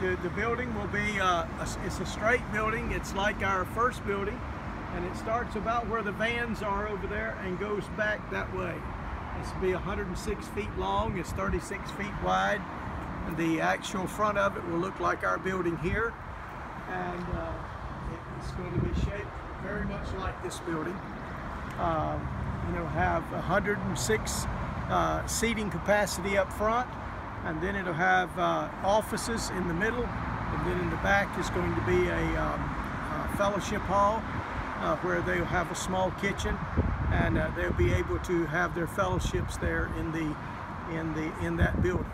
the, the building will be, uh, a, it's a straight building. It's like our first building. And it starts about where the vans are over there and goes back that way. This will be 106 feet long. It's 36 feet wide. And the actual front of it will look like our building here. And uh, it's going to be shaped very much like this building. Um, you know, have 106 uh, seating capacity up front, and then it'll have uh, offices in the middle, and then in the back is going to be a, um, a fellowship hall uh, where they'll have a small kitchen, and uh, they'll be able to have their fellowships there in the in the in that building.